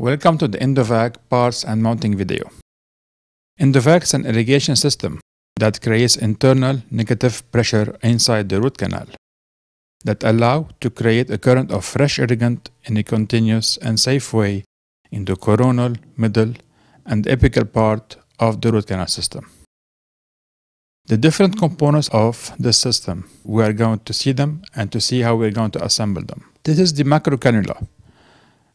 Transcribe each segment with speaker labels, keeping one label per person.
Speaker 1: Welcome to the Endovac parts and mounting video. Endovac is an irrigation system that creates internal negative pressure inside the root canal that allow to create a current of fresh irrigant in a continuous and safe way in the coronal, middle, and apical part of the root canal system. The different components of the system, we are going to see them and to see how we're going to assemble them. This is the macro cannula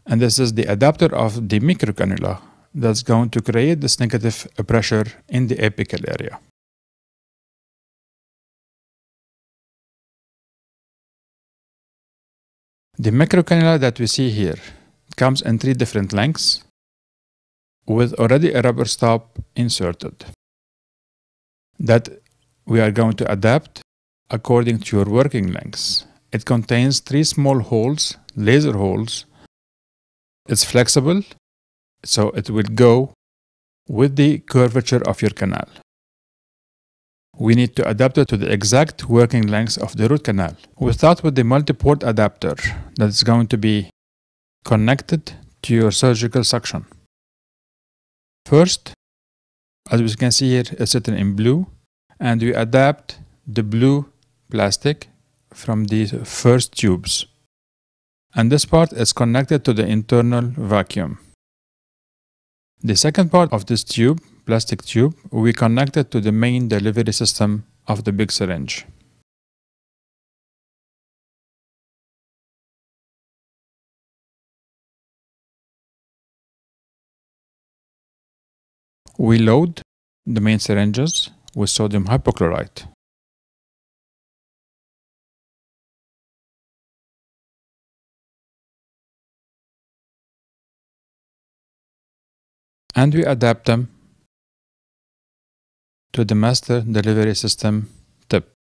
Speaker 1: and this is the adapter of the microcannula that's going to create this negative pressure in the apical area. The microcannula that we see here comes in three different lengths with already a rubber stop inserted that we are going to adapt according to your working lengths. It contains three small holes, laser holes, it's flexible, so it will go with the curvature of your canal. We need to adapt it to the exact working length of the root canal. We start with the multi-port adapter that is going to be connected to your surgical suction. First, as we can see here, it's written in blue, and we adapt the blue plastic from these first tubes and this part is connected to the internal vacuum. The second part of this tube, plastic tube, we connected to the main delivery system of the big syringe. We load the main syringes with sodium hypochlorite. And we adapt them to the master delivery system tip.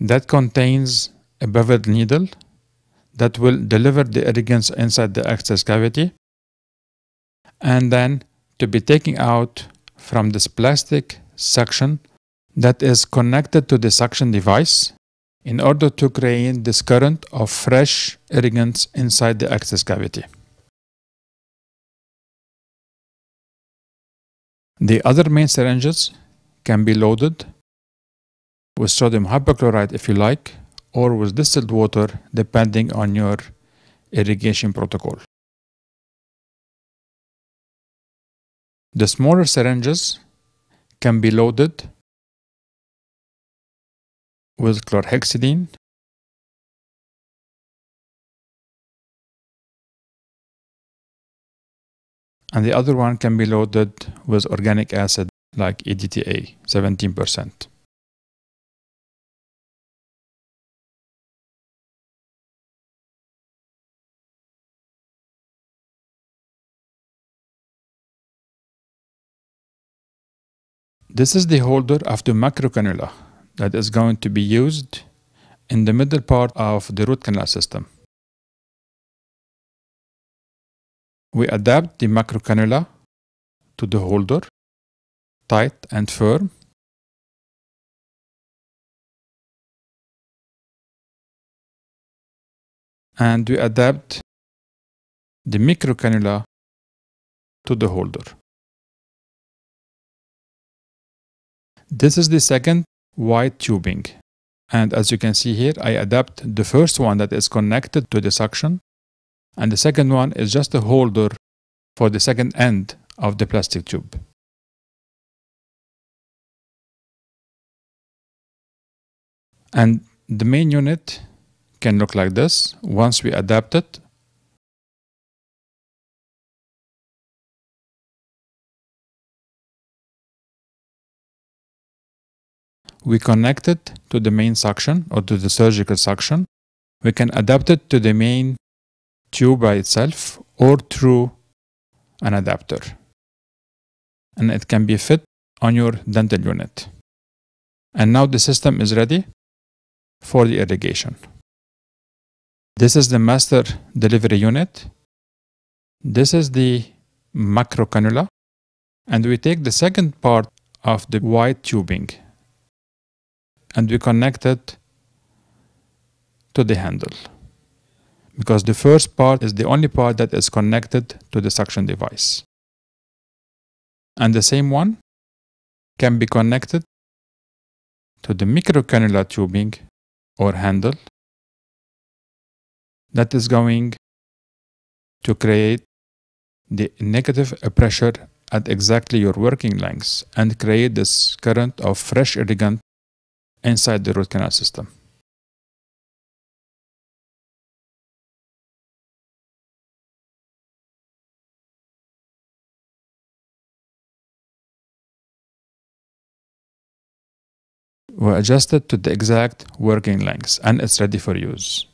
Speaker 1: That contains a beveled needle that will deliver the irrigants inside the access cavity and then to be taken out from this plastic suction that is connected to the suction device in order to create this current of fresh irrigants inside the access cavity. The other main syringes can be loaded with sodium hypochlorite if you like, or with distilled water depending on your irrigation protocol. The smaller syringes can be loaded with chlorhexidine and the other one can be loaded with organic acid like EDTA, 17%. This is the holder of the macrocannula that is going to be used in the middle part of the root canal system. We adapt the macrocannula to the holder, tight and firm. And we adapt the microcannula to the holder. This is the second white tubing. And as you can see here, I adapt the first one that is connected to the suction and the second one is just a holder for the second end of the plastic tube. And the main unit can look like this once we adapt it. We connect it to the main suction or to the surgical suction. We can adapt it to the main tube by itself or through an adapter. And it can be fit on your dental unit. And now the system is ready for the irrigation. This is the master delivery unit. This is the macro cannula. And we take the second part of the white tubing and we connect it to the handle. Because the first part is the only part that is connected to the suction device. And the same one can be connected to the microcannula tubing or handle that is going to create the negative pressure at exactly your working length and create this current of fresh irrigant inside the root canal system. We adjusted to the exact working lengths and it's ready for use.